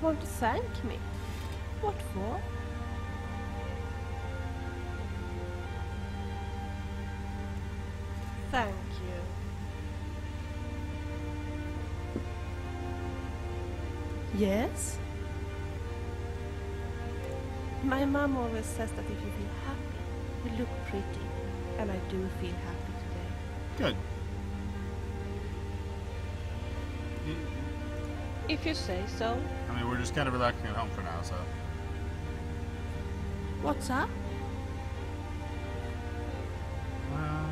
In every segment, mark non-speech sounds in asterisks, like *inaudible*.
you want to thank me? What for? Thank you. Yes? My mom always says that if you feel happy, you look pretty. And I do feel happy today. Good. If you say so. I mean, we're just kind of relaxing at home for now, so. What's up? Uh,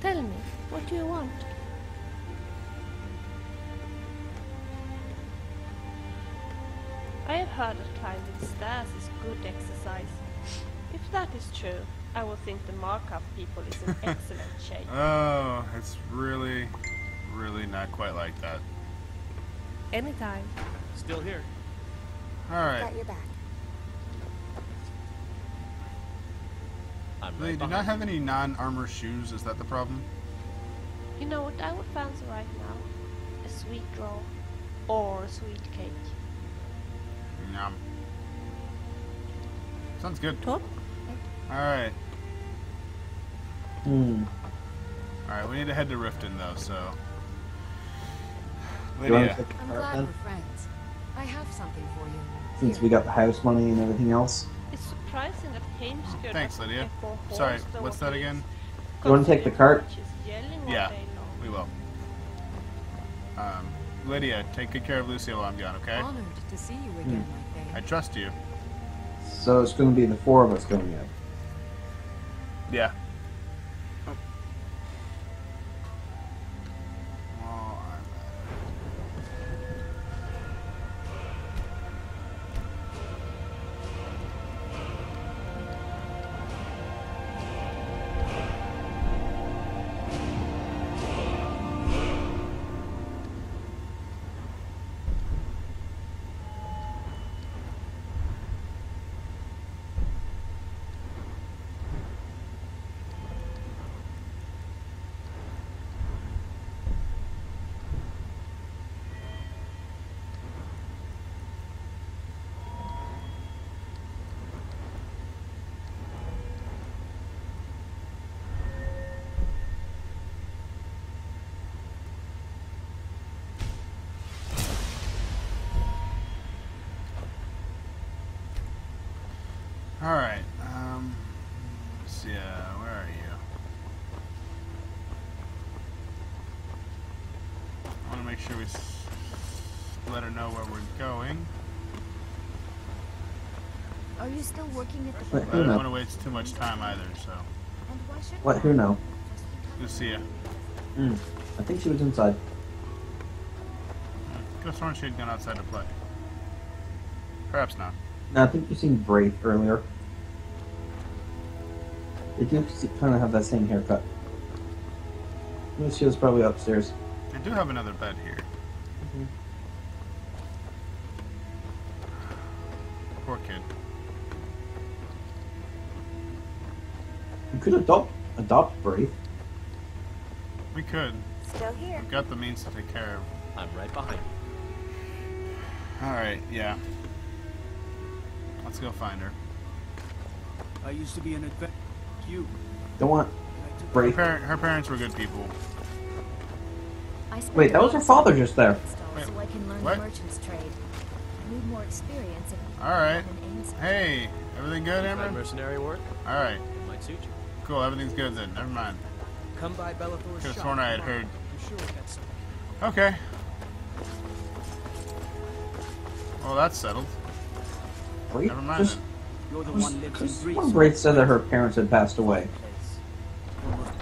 Tell me, what do you want? Heard that climbing stairs is good exercise. If that is true, I will think the Markarth people is in *laughs* excellent shape. oh, it's really, really not quite like that. Anytime. Still here. Alright. Got your back. I'm They right do not have any non-armor shoes, is that the problem? You know what I would fancy right now? A sweet roll. Or a sweet cake. Yum. Sounds good. Top? Alright. Hmm. Alright, we need to head to Riften, though, so... Lydia. I'm glad we're friends. I have something for you. Since we got the house money and everything else. It's surprising that Heimskr Thanks, doesn't Lydia. echo Sorry, what's that that is, again? You wanna take the cart? Butch is yelling all Yeah. We will. Um, Lydia, take good care of Lucia while I'm gone, okay? Honored to see you again, hmm. my I trust you. So it's going to be the four of us going in. Yeah. Alright, um, let's see, uh, where are you? I want to make sure we s- let her know where we're going. Are you still working at the But I don't knows? want to waste too much time either, so. And why should What? Who know? Lucia. Hmm. I think she was inside. Could have sworn she had gone outside to play. Perhaps not. No, I think you seen Braith earlier. They do kind of have that same haircut. Lucia's probably upstairs. I do have another bed here. Mm-hmm. Poor kid. We could adopt adopt Braith. We could. Still here. We've got the means to take care of. I'm right behind you. Alright, yeah. Let's go find her. I used to be an adventurer. You. Don't want I took Her, Braith. par- her parents were good people. Wait, that was her father just there. Wait, so I can learn what? the merchant's trade. I need more experience in Alright. Hey, everything good, That Amber? mercenary work Alright, might suit you. cool, everything's good then. Never mind. Come by Belethor's Could've sworn I had heard. Sure we'll get some. Okay. Well, that's settled. Braith? Never mind Just, then. You're the one lives in just Braith said that her parents had passed away. Almost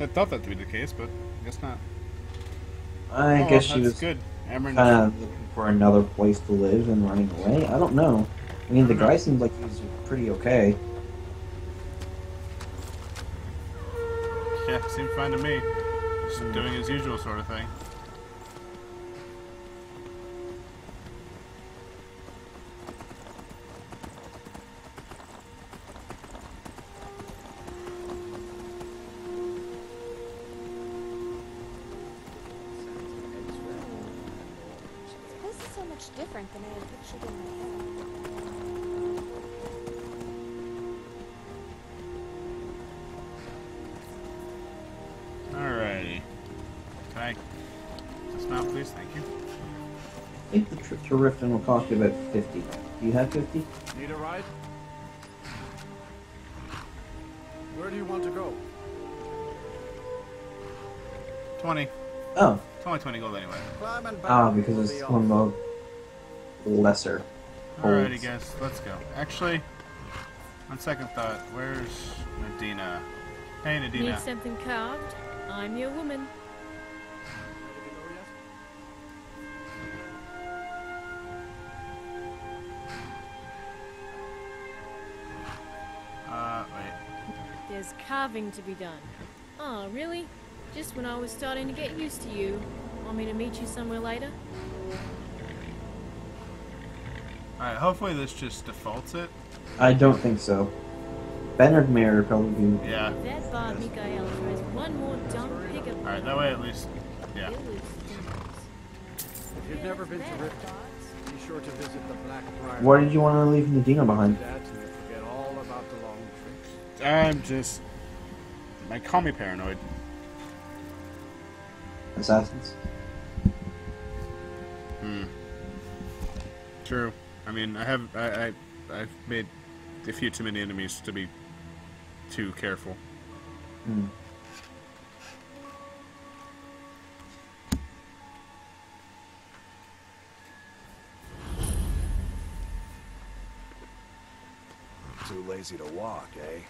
I thought that to be the case, but I guess not. I Oh, guess she that's was good. Amber kind of looking for another place to live and running away. I don't know. I mean, the hmm. guy seems like he's pretty okay. Yeah, Yeah, seemed fine to me. Just hmm. doing his usual sort of thing. Dismount, please? Thank you. I think the trip to Riften will cost you about 50. Do you have 50? Need a ride? Where do you want to go? 20. Oh, It's only 20 gold anyway. Climb and back ah, because it's off. one of the lesser. Alrighty, holds. guys. Let's go. Actually, on second thought, where's Nadina? Hey, Need something carved? I'm your woman. There's carving to be done. Oh, really? Just when I was starting to get used to you. Want me to meet you somewhere later? Alright, hopefully this just defaults it. I don't think so. Bernard Mayer probably do. Yeah. That Bard Mikael tries one more dumb pickup. Alright, that way at least. Yeah. If you've never been to Riften, be sure to visit the Black Briar. Why did you want to leave Medina behind? That I'm just. I call me paranoid. Assassins? Hmm. True. I mean, I have. I, I. I've made a few too many enemies to be too careful. Hmm. Too lazy to walk, eh?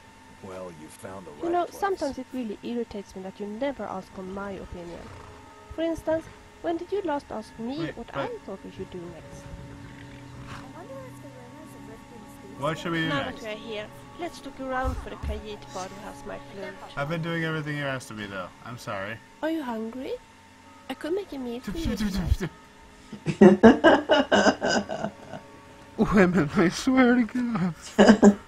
Well, you found the right You know, place. sometimes it really irritates me that you never ask for my opinion. For instance, when did you last ask me Wait, what but- I thought we should do next? I wonder if the rumors of Riften's thieves What should we do Now next? that we're here, let's look around for the Khajiit bar who has my flute. I've been doing everything you asked of me, though. I'm sorry. Are you hungry? I could make a meal for you *laughs* tonight. *laughs* Women, I swear to God. *laughs*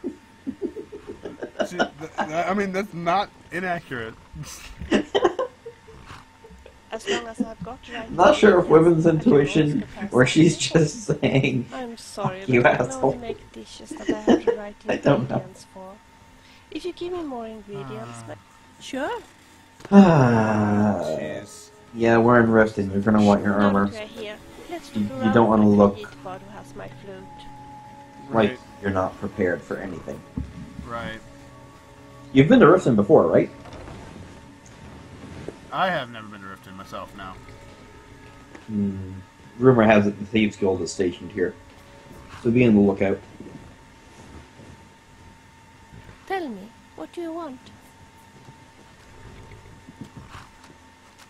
See, th- th- I mean, that's not inaccurate. *laughs* As long as I've got right Not sure if women's intuition or she's just saying. I'm sorry, you, but I can asshole. only make dishes that I have the right *laughs* I don't know. ingredients for. If you give me more ingredients, ma- sure. Ah, *sighs* Jeez. yeah, we're in Riften. You're gonna want your armor. that we're here, let's You- you don't wanna look- Khajiit bard who has my flute. Like Right. you're not prepared for anything. Right. You've been to Riften before, right? I have never been to Riften myself, now. Hmm. Rumor has it the Thieves Guild is stationed here, so be on the lookout. Tell me, what do you want?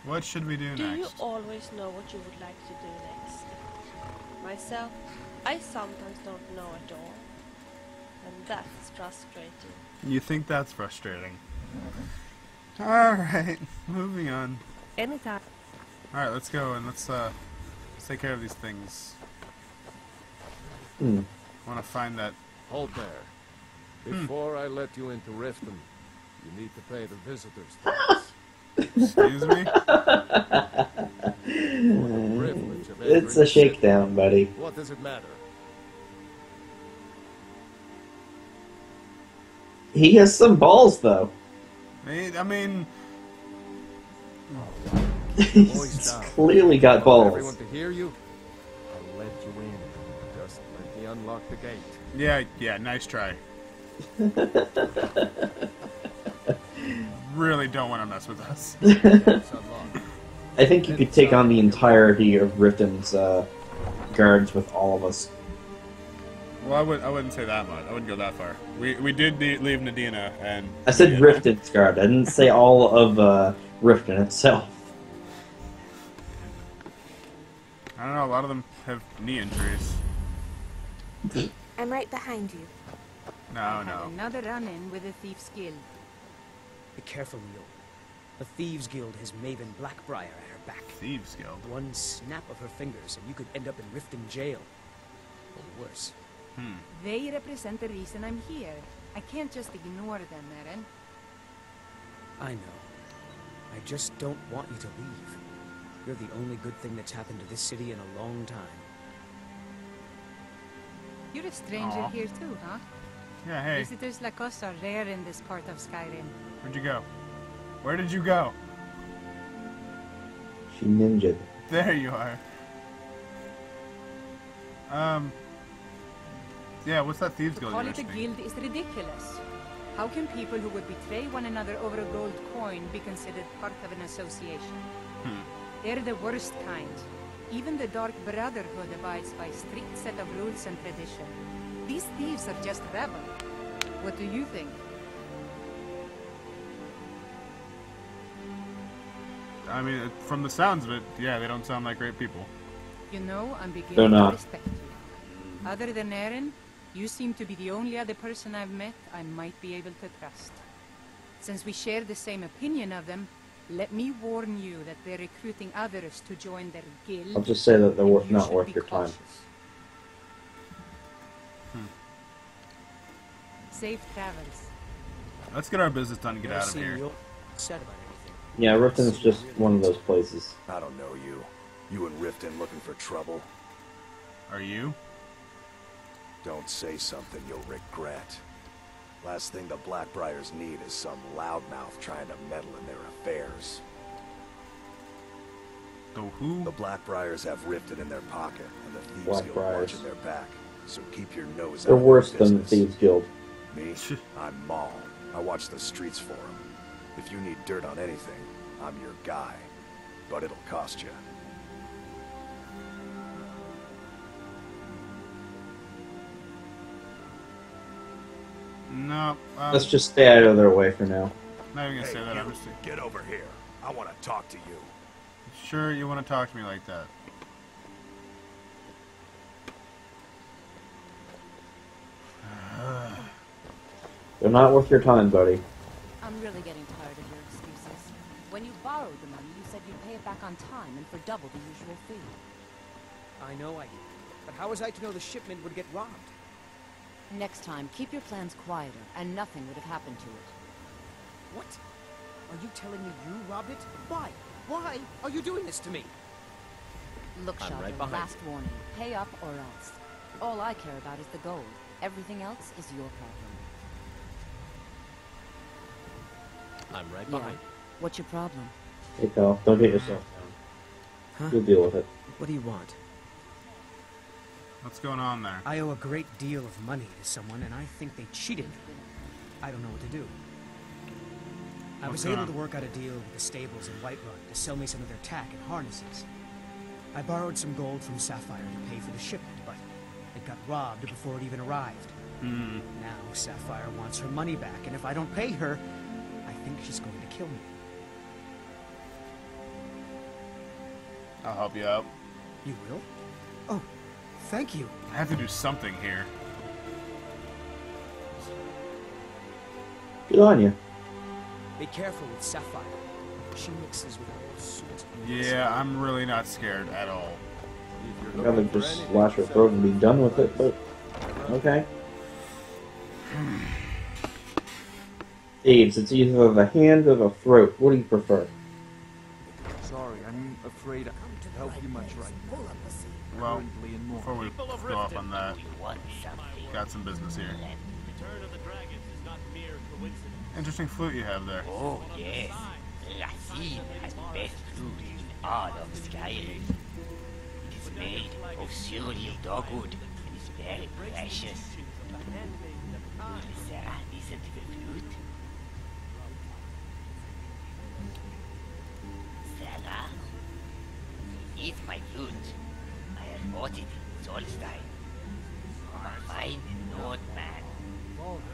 What should we do next? Do you always know what you would like to do next? Myself, I sometimes don't know at all. And that's frustrating. You think that's frustrating? Alright, *laughs* moving on. Anytime. Alright, let's go and let's, uh, let's take care of these things. Hmm. I want to find that. Hold there. Hmm. Before I let you into Riften, you need to pay the visitors tax. Excuse me? It's a shakedown, buddy. What does it matter? He has some balls, though. I I mean, *laughs* He's clearly got Want balls. everyone to hear you? I'll let you in. Just let me unlock the gate. yeah, yeah, nice try. *laughs* really don't want to mess with us. *laughs* I think you could take on the entirety of Riften's uh, guards with all of us. Well, I would I wouldn't say that much. I wouldn't go that far. We we did de- leave Nadina and. I said yeah. Riften's guard. I didn't say all of uh, Riften itself. I don't know. A lot of them have knee injuries. I'm right behind you. No, no. Another run-in with a thief's guild. Be careful, Leo. The Thieves Guild has Maven Blackbriar at her back. Thieves Guild. One snap of her fingers and you could end up in Riften jail. Or worse. Hmm. They represent the reason I'm here. I can't just ignore them, Aerin. I know. I just don't want you to leave. You're the only good thing that's happened to this city in a long time. You're a stranger Aw. here too, huh? Yeah, hey, Visitors like us are rare in this part of Skyrim. where'd you go? Where did you go? She ninja. There you are. Um. Yeah, what's that Thieves To Guild call it a guild is ridiculous. How can people who would betray one another over a gold coin be considered part of an association? Hmm. They're the worst kind. Even the Dark Brotherhood abides by strict set of rules and tradition. These thieves are just rebel. What do you think? I mean, from the sounds of it, yeah, they don't sound like great people. You know, I'm beginning to respect you. Other than Aerin, you seem to be the only other person I've met I might be able to trust. Since we share the same opinion of them, let me warn you that they're recruiting others to join their guild. I'll just say that they're and wor- not worth be your time. cautious. Safe travels. Let's get our business done and get out of here. you upset about. Yeah, Riften's just one of those places. I don't know you. You and Riften looking for trouble? Are you? Don't say something you'll regret. Last thing the Blackbriars need is some loudmouth trying to meddle in their affairs. The who? The Blackbriars have Riften in their pocket, and the Thieves Guild Blackbriars. watching their back. So keep your nose They're out of worse their than the. Thieves Guild. Me? *laughs* I'm Maul. I watch the streets for him. If you need dirt on anything, I'm your guy. But it'll cost you. No. Um, Let's just stay out of their way for now. not even gonna Hey, say that. I'm you, just get over here. I want to talk to you. sure you want to talk to me like that. *sighs* They're not worth your time, buddy. I'm really getting tired of your excuses. When you borrowed the money, you said you'd pay it back on time and for double the usual fee. I know I did. But how was I to know the shipment would get robbed? Next time, keep your plans quieter, and nothing would have happened to it. What? Are you telling me you robbed it? Why? Why are you doing this to me? Look, I'm right behind last warning. Pay up or else. All I care about is the gold. Everything else is your problem. I'm right Yeah. behind. What's your problem? Hey, pal, don't get yourself down. Huh? You'll deal with it. What do you want? What's going on there? I owe a great deal of money to someone, and I think they cheated me. I don't know what to do. I What's was able on? to work out a deal with the stables in Whiterun to sell me some of their tack and harnesses. I borrowed some gold from Sapphire to pay for the shipment, but it got robbed before it even arrived. Hmm. Now Sapphire wants her money back, and if I don't pay her, I think she's going to kill me. I'll help you out. You will? Oh, thank you. I have to do something here. Good on you. Be careful with Sapphire. She mixes with all sorts of Yeah, I'm really not scared at all. If I'd you're rather just anything, slash her throat and be done with it, but uh, okay. Thieves, it's either the hand or the throat. What do you prefer? Sorry, I'm afraid I can't help you much right now. Well, Currently in more. before we go off on that, got some business here. Interesting flute you have there. Oh, yes. Racine has the best flute in all of Skyrim. It is made of cereal dogwood and is very precious. Will Sarah listen to the flute? Sarah? It's my flute. I have bought it in Solstheim. From a fine Nordman.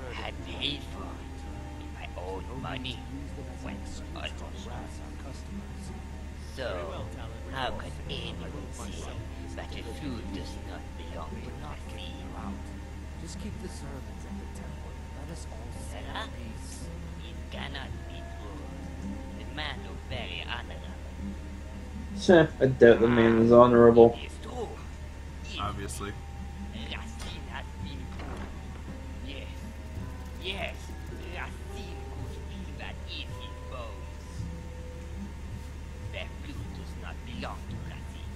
I had paid for it in my own money when stolen. So, how can anyone say that a flute does not belong to Northleaf? Just keep the servants at the temple. Let us all Sarah? It cannot be true. The man look very honorable. Heh, I doubt the man is honorable. Been good. Yes. Yes. That his bones. Their flute does not belong to Racine.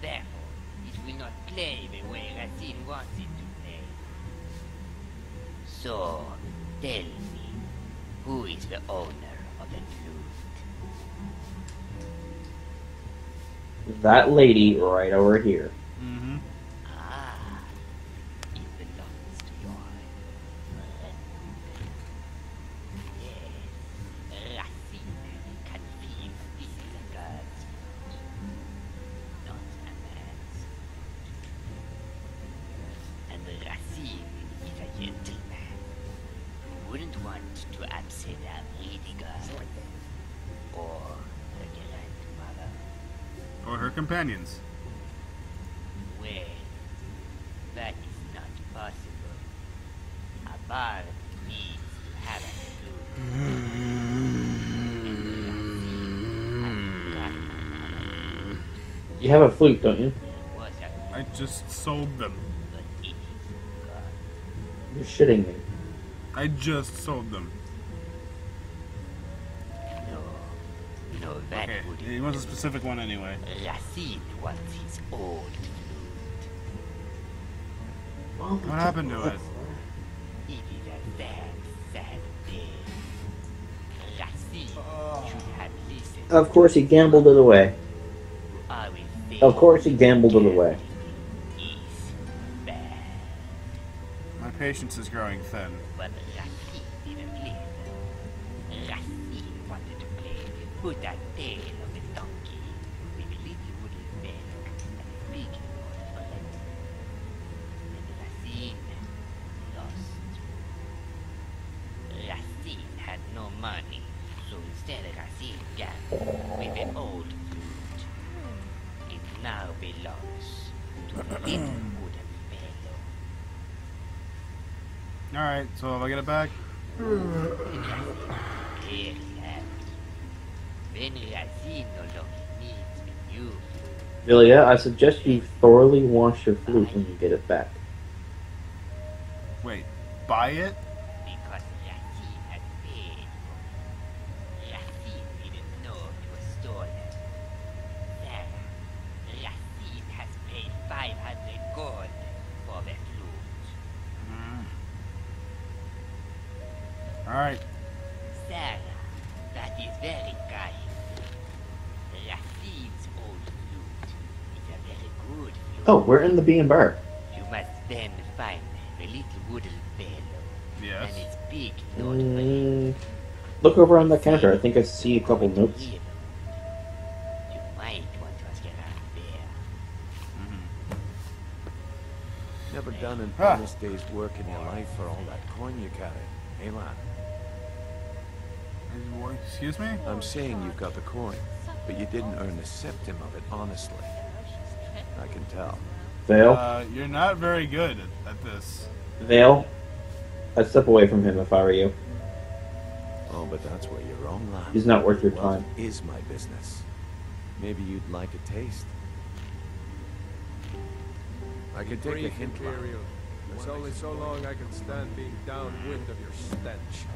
Therefore, it will not play the way Racine wants it to play. So, tell me, who is the owner of the flute? That lady right over here. Companions. Well, that is not possible. A bard needs to have a flute. You have a flute, don't you? I just sold them. but it is gone. You're shitting me. I just sold them. No, no, that Okay, would he wants a specific one anyway. Racine wants his old flute. What happened to it? It is a sad, sad day. Racine oh. should have listened. Of course, he gambled it away. I will say Of course, he gambled it away. My patience is growing thin. Put that tail of the donkey with a little wooden bell and a big note for it. And Racine lost. Racine had no money, so instead Racine gambled with the old flute. It now belongs to the little wooden fellow. Alright, so if I get it back? Very happy. When Racine no longer needs a new flute, Villia, I suggest you thoroughly wash your flute when you get it back. Wait, buy it? Oh, we're in the Bee and Barb. You must then find the little wooden fellow Yes. and its big Mm, look over on the counter. I think I see a couple notes. You might want to get out there. Never done an Ah. honest day's work in your life for all that coin you carry. Hey, lad. Excuse me? I'm saying you've got the coin, but you didn't earn a septim of it honestly. I can tell. Vale, Uh, you're not very good at, at this. Vale. I'd step away from him if I were you. Oh, but that's where you're wrong, lad. He's not worth your Wealth time. is my business. Maybe you'd like a taste. I can take a Brief, hint, lad. Imperial. There's only so long I can stand being downwind of your stench.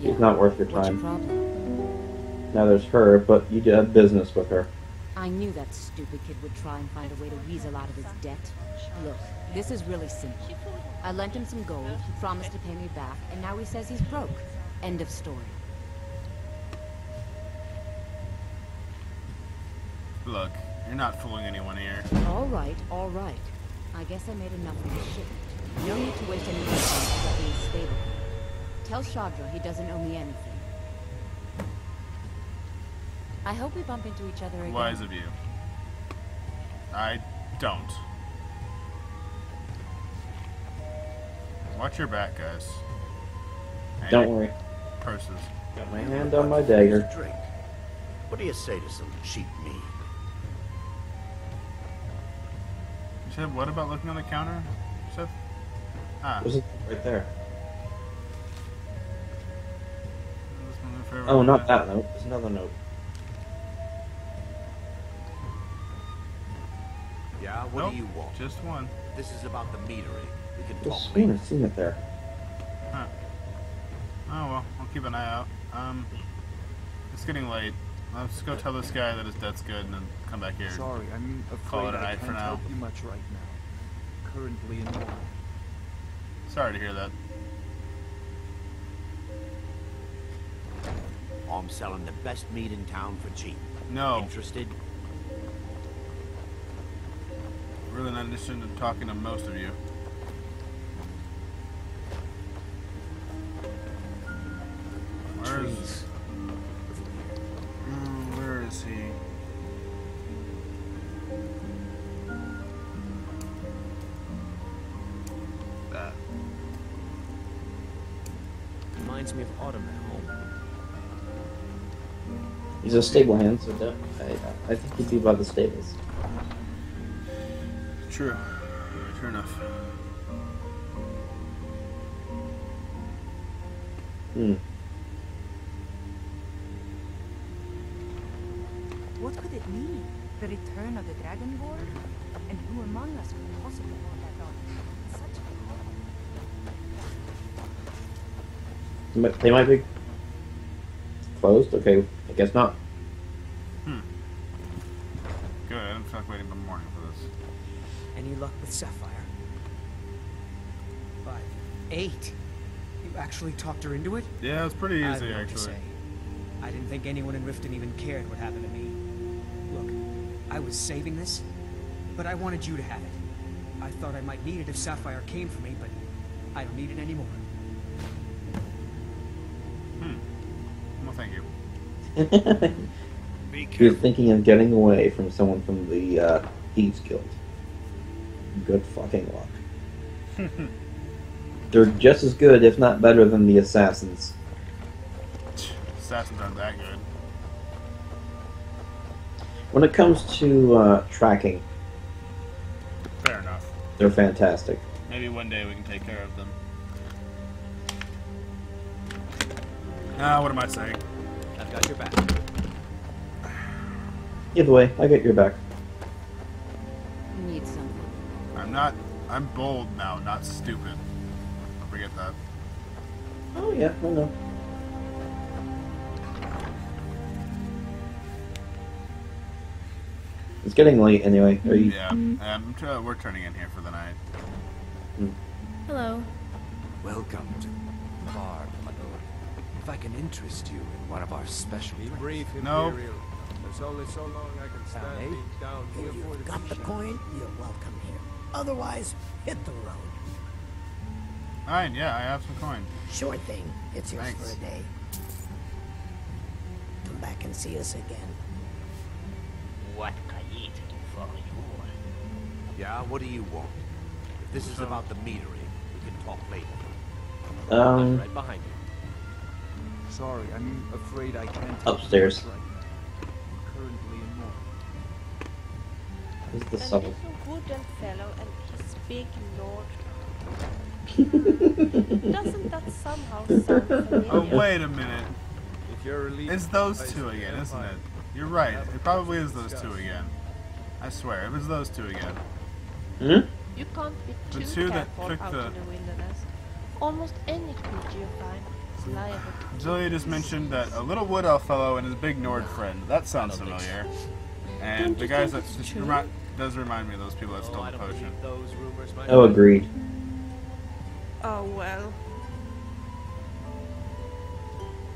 He's not worth your What's your time. problem? Now there's her, but you do have business with her. I knew that stupid kid would try and find a way to weasel out of his debt. Look, this is really simple. I lent him some gold, he promised to pay me back, and now he says he's broke. End of story. Look, you're not fooling anyone here. All right, all right. I guess I made enough of this shipment. No need to waste any more time to get me stable. Tell Shadr he doesn't owe me anything. I hope we bump into each other again. Wise of you. I don't. Watch your back, guys. And Don't worry. Purses. Got my hand on my dagger. Drink. What do you say to some cheap meat? You said what about looking on the counter? Seth? Ah. Was it right there? This one forever Oh, not that note. There's another note. What Nope, do you want? Just one. This is about the metering. We can Just talk seen later. it, seen it there. Huh. Oh well, I'll keep an eye out. Um, it's getting late. Let's just go tell this guy that his debt's good and then come back here. Sorry, I'm afraid Call it a I night can't help you much right now. Currently in war. Sorry to hear that. I'm selling the best meat in town for cheap. No. Interested? Really not interested in talking to most of you. Where is? Mm, where is he? That. Reminds me of autumn at home. He's a stable hand, so I, I think he'd be by the stables. True. True enough. Hmm. What could it mean? The return of the Dragonborn? And who among us could possibly want that on? Such a They They might be closed. Okay, I guess not. Any luck with Sapphire? Five. Eight. You actually talked her into it? Yeah, it's pretty easy don't to actually. say. I didn't think anyone in Riften even cared what happened to me. Look, I was saving this, but I wanted you to have it. I thought I might need it if Sapphire came for me, but I don't need it anymore. Hmm. Well, thank you. *laughs* You're thinking of getting away from someone from the uh, Thieves Guild. Good fucking luck. They're just as good, if not better, than the Assassins. Assassins aren't that good. When it comes to uh, tracking, Fair enough. they're fantastic. Maybe one day we can take care of them. Ah, what am I saying? I've got your back. Either way, I get your back. Need something. I'm not. I'm bold now, not stupid. Don't forget that. Oh yeah, I know. It's getting late anyway. Are you? Yeah. Um, t- we're turning in here for the night. Hello. Welcome to the bar, my lord. If I can interest you in one of our special Be drinks. brief, No. Imperial. There's only so long I can stand Aye. being down here for you've the got the coin, you're welcome here. Otherwise, hit the road. Fine, yeah, I have some coin. Sure thing. It's yours Thanks. for a day. Come back and see us again. What can it do for you? Yeah, what do you want? If this is about the metering, we can talk later. Um, right behind you. Sorry, I'm afraid I can't. help you Upstairs. This is the A subtle. little wooden fellow and his big lord. *laughs* Doesn't that somehow sound familiar? Oh, wait a minute. If you're elite, It's those two again, isn't Empire. it? You're right. It probably is those two again. I swear, it was those two again. Hmm? You can't be The two that careful took out the- in the wilderness. Almost any creature you find is liable Julia just mentioned that a little wood elf fellow and his big Nord friend. That sounds familiar. And the guys that it's just true? does remind me of those people that stole the potion. Oh, agreed. Oh, well.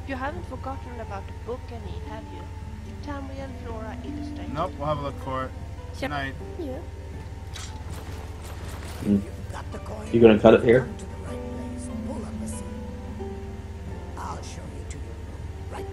You haven't forgotten about the book any, have you? Tamri and Flora illustrated. Nope, we'll have a look for it. Yep. Tonight. Yeah. Mm. You gonna cut it here? gonna your room. Right.